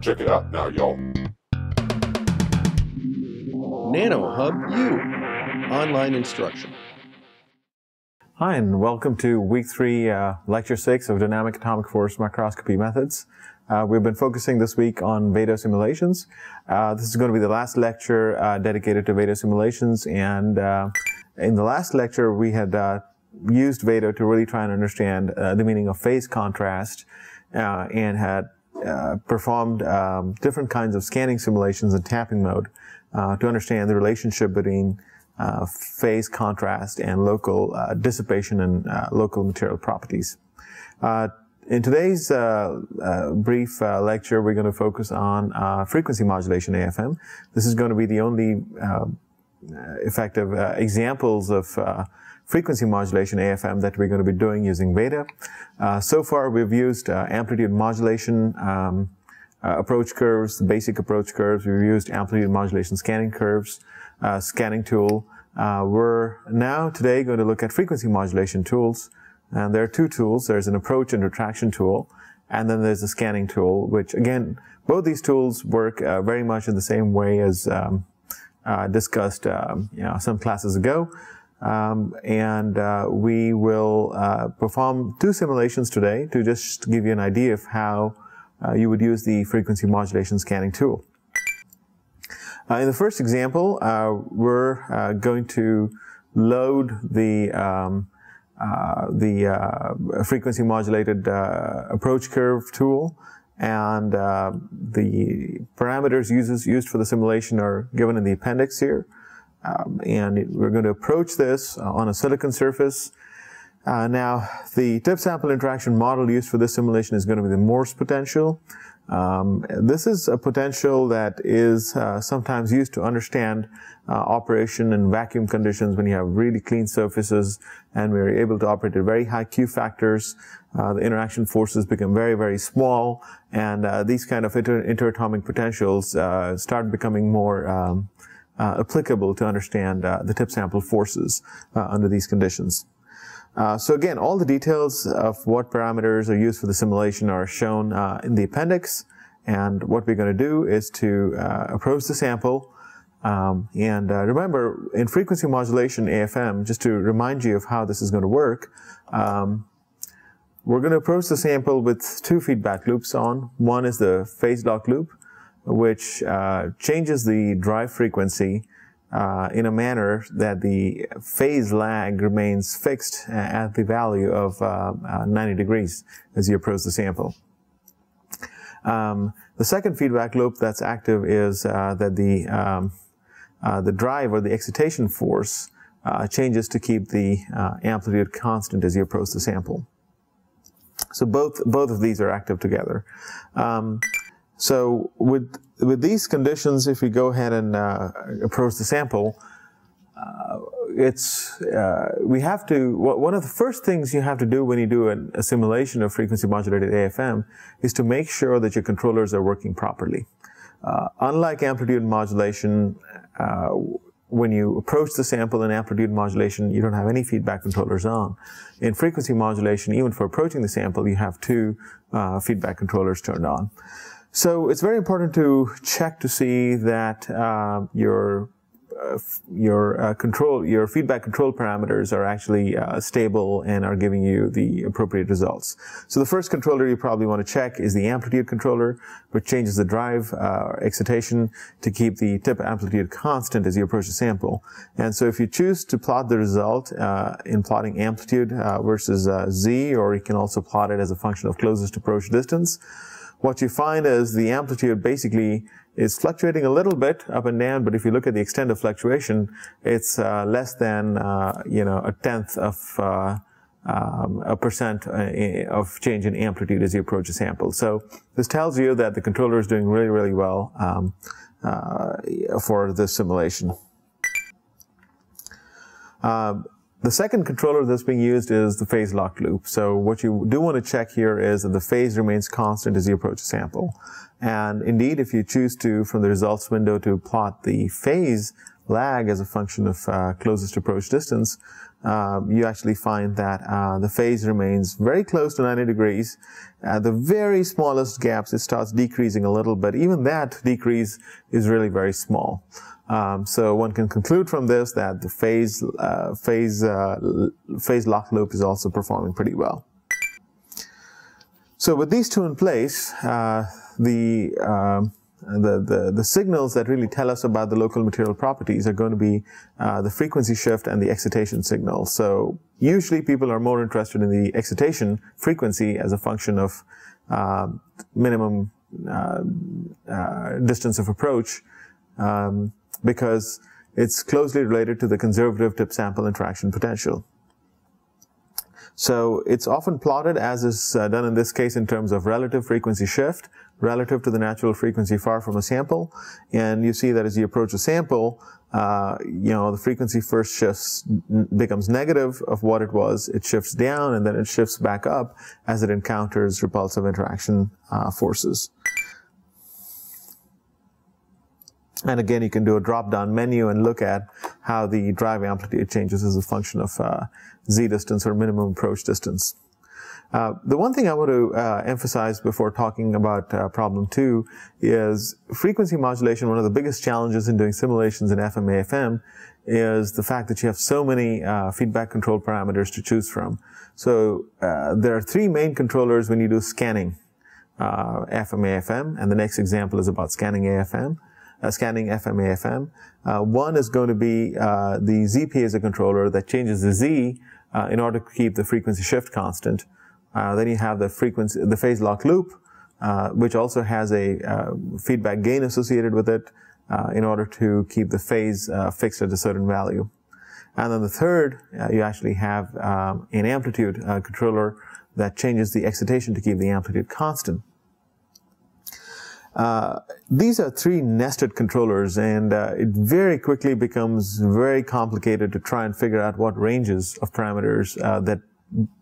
Check it out now, y'all. NanoHub U, online instruction. Hi, and welcome to week three, uh, lecture six of dynamic atomic force microscopy methods. Uh, we've been focusing this week on VEDA simulations. Uh, this is going to be the last lecture uh, dedicated to VEDA simulations, and uh, in the last lecture we had uh, used VEDA to really try and understand the meaning of phase contrast, and had performed um, different kinds of scanning simulations in tapping mode to understand the relationship between uh, phase contrast and local uh, dissipation and uh, local material properties. Uh, in today's uh, uh, brief lecture, we're going to focus on frequency modulation AFM. This is going to be the only effective examples of frequency modulation AFM that we're going to be doing using VEDA. so far, we've used amplitude modulation um, approach curves, basic approach curves. We've used amplitude modulation scanning curves, uh, scanning tool. Uh, we're now today going to look at frequency modulation tools. And there are two tools. There's an approach and retraction tool, and then there's a scanning tool, which again, both these tools work uh, very much in the same way as um, uh, discussed um, you know, some classes ago. Um, and uh, we will uh, perform two simulations today to just give you an idea of how uh, you would use the frequency modulation scanning tool. Uh, in the first example, uh, we're going to load the um, the frequency modulated approach curve tool and the parameters uses used for the simulation are given in the appendix here. Um, and we're going to approach this on a silicon surface. now, the tip sample interaction model used for this simulation is going to be the Morse potential. Um, this is a potential that is uh, sometimes used to understand uh, operation in vacuum conditions when you have really clean surfaces and we're able to operate at very high Q factors. Uh, the interaction forces become very, very small and uh, these kind of inter interatomic potentials uh, start becoming more um, uh, applicable to understand the tip sample forces under these conditions. Uh, so again, all the details of what parameters are used for the simulation are shown uh, in the appendix. And what we're going to do is to uh, approach the sample. Um, and uh, remember, in frequency modulation AFM, just to remind you of how this is going to work, um, we're going to approach the sample with two feedback loops on. One is the phase lock loop, which uh, changes the drive frequency uh, in a manner that the phase lag remains fixed at the value of uh, uh, 90 degrees as you approach the sample. Um, the second feedback loop that's active is uh, that the um, uh, the drive or the excitation force uh, changes to keep the amplitude constant as you approach the sample. So both both of these are active together. Um, so with with these conditions, if we go ahead and uh, approach the sample, uh, it's uh, we have to one of the first things you have to do when you do an, a simulation of frequency modulated AFM is to make sure that your controllers are working properly. Uh, unlike amplitude modulation, uh, when you approach the sample in amplitude modulation, you don't have any feedback controllers on. In frequency modulation, even for approaching the sample, you have two uh, feedback controllers turned on. So it's very important to check to see that uh, your uh, your uh, control, your feedback control parameters are actually uh, stable and are giving you the appropriate results. So the first controller you probably want to check is the amplitude controller, which changes the drive uh, excitation to keep the tip amplitude constant as you approach the sample. And so if you choose to plot the result uh, in plotting amplitude uh, versus z, or you can also plot it as a function of closest approach distance, what you find is the amplitude basically is fluctuating a little bit up and down, but if you look at the extent of fluctuation, it's uh, less than uh, you know a tenth of uh, um, a percent uh, of change in amplitude as you approach a sample. So this tells you that the controller is doing really, really well um, uh, for this simulation. The second controller that's being used is the phase lock loop. So what you do want to check here is that the phase remains constant as you approach a sample. And indeed, if you choose to, from the results window, to plot the phase lag as a function of uh, closest approach distance, um, you actually find that uh, the phase remains very close to 90 degrees. At the very smallest gaps, it starts decreasing a little, but even that decrease is really very small. Um, so one can conclude from this that the phase uh, phase uh, phase lock loop is also performing pretty well. So with these two in place, uh, the um, the, the, the, signals that really tell us about the local material properties are going to be uh, the frequency shift and the excitation signal. So usually people are more interested in the excitation frequency as a function of uh, minimum uh distance of approach um, because it's closely related to the conservative tip sample interaction potential. So it's often plotted as is uh, done in this case in terms of relative frequency shift relative to the natural frequency far from a sample. And you see that as you approach a sample, uh, you know, the frequency first shifts, becomes negative of what it was. It shifts down and then it shifts back up as it encounters repulsive interaction uh, forces. And again, you can do a drop-down menu and look at how the drive amplitude changes as a function of uh, z distance or minimum approach distance. Uh, the one thing I want to uh, emphasize before talking about uh, problem two is frequency modulation. One of the biggest challenges in doing simulations in FM AFM is the fact that you have so many uh, feedback control parameters to choose from. So uh, there are three main controllers when you do scanning uh, FM AFM, and the next example is about scanning AFM. scanning FM AFM. one is going to be the Z piezo controller that changes the Z in order to keep the frequency shift constant. Uh, then you have the frequency, the phase lock loop, uh, which also has a uh, feedback gain associated with it in order to keep the phase fixed at a certain value. And then the third, you actually have um, an amplitude controller that changes the excitation to keep the amplitude constant. Uh, these are three nested controllers and uh, it very quickly becomes very complicated to try and figure out what ranges of parameters uh, that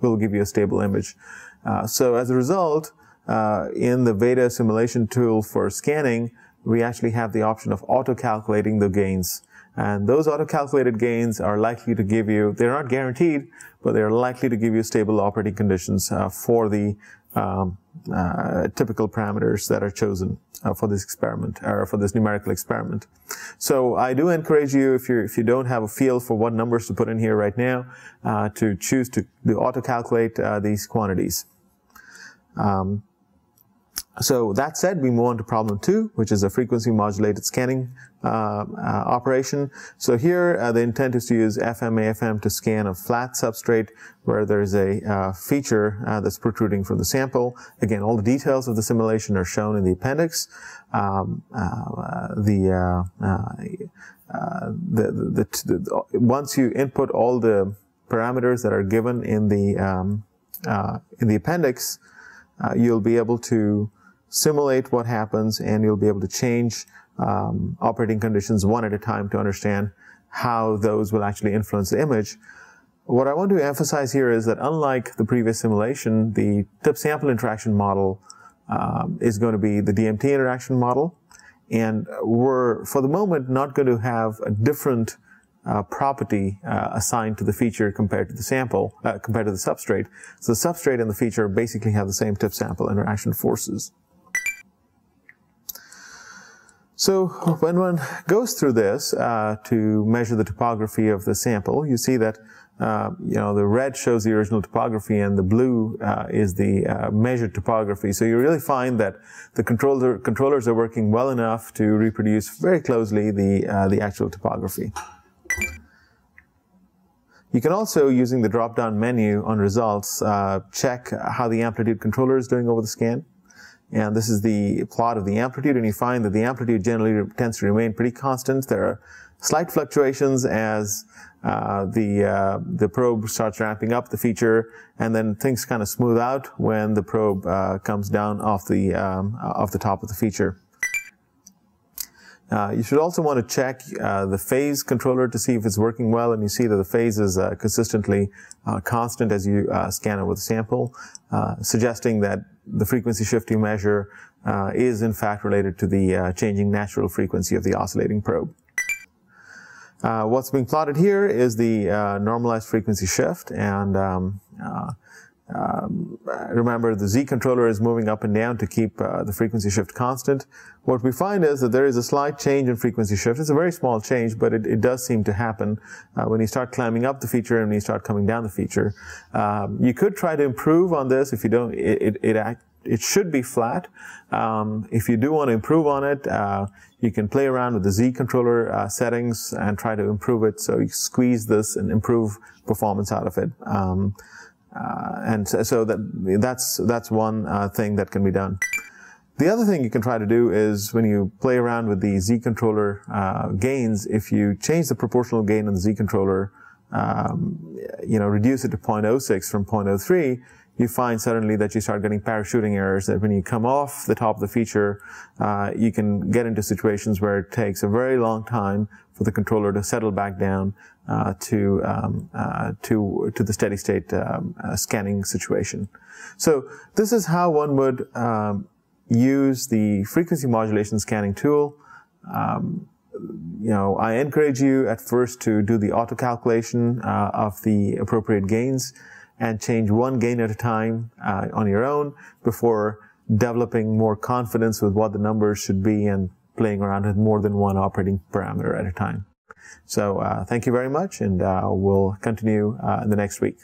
will give you a stable image. Uh, so as a result, uh, in the Veda simulation tool for scanning, we actually have the option of auto-calculating the gains. And those auto-calculated gains are likely to give you, they're not guaranteed, but they're likely to give you stable operating conditions uh, for the um, uh, typical parameters that are chosen uh, for this experiment or for this numerical experiment. So I do encourage you, if you if you don't have a feel for what numbers to put in here right now, uh, to choose to auto calculate uh, these quantities. Um, so that said, we move on to problem two, which is a frequency modulated scanning uh, uh, operation. So here, uh, the intent is to use FM AFM to scan a flat substrate where there's a uh, feature uh, that's protruding from the sample. Again, all the details of the simulation are shown in the appendix. Um, uh, the, the, the, the, once you input all the parameters that are given in the um, in the appendix, you'll be able to simulate what happens and you'll be able to change um, operating conditions one at a time to understand how those will actually influence the image. What I want to emphasize here is that unlike the previous simulation, the tip sample interaction model um, is going to be the DMT interaction model. And we're, for the moment, not going to have a different uh, property uh, assigned to the feature compared to the sample, uh, compared to the substrate. So the substrate and the feature basically have the same tip sample interaction forces. So when one goes through this uh, to measure the topography of the sample, you see that uh, you know the red shows the original topography and the blue uh, is the uh, measured topography. So you really find that the controller, controllers are working well enough to reproduce very closely the uh, the actual topography. You can also, using the drop-down menu on results, uh, check how the amplitude controller is doing over the scan. And this is the plot of the amplitude, and you find that the amplitude generally tends to remain pretty constant. There are slight fluctuations as uh, the uh, the probe starts ramping up the feature, and then things kind of smooth out when the probe uh, comes down off the um, off the top of the feature. Uh, you should also want to check uh, the phase controller to see if it's working well, and you see that the phase is uh, consistently uh, constant as you uh, scan it with a sample, uh, suggesting that the frequency shift you measure is in fact related to the changing natural frequency of the oscillating probe. What's being plotted here is the normalized frequency shift, and um, um, remember the Z controller is moving up and down to keep uh, the frequency shift constant. What we find is that there is a slight change in frequency shift. It's a very small change, but it, it does seem to happen uh, when you start climbing up the feature and when you start coming down the feature. Um, you could try to improve on this if you don't. It, it, it act, it should be flat. Um, if you do want to improve on it, uh, you can play around with the Z controller uh, settings and try to improve it. So you squeeze this and improve performance out of it. Um, uh, and so, so, that that's that's one uh, thing that can be done. The other thing you can try to do is when you play around with the Z controller uh, gains, if you change the proportional gain on the Z controller, um, you know, reduce it to 0.06 from 0.03, you find suddenly that you start getting parachuting errors that when you come off the top of the feature, uh, you can get into situations where it takes a very long time for the controller to settle back down uh, to um, uh, to to the steady state um, uh, scanning situation. So this is how one would um, use the frequency modulation scanning tool. Um, you know, I encourage you at first to do the auto calculation uh, of the appropriate gains and change one gain at a time uh, on your own before developing more confidence with what the numbers should be and playing around with more than one operating parameter at a time. So uh, thank you very much, and uh, we'll continue uh, in the next week.